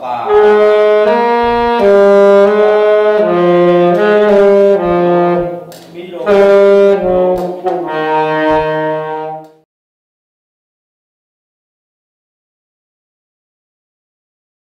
và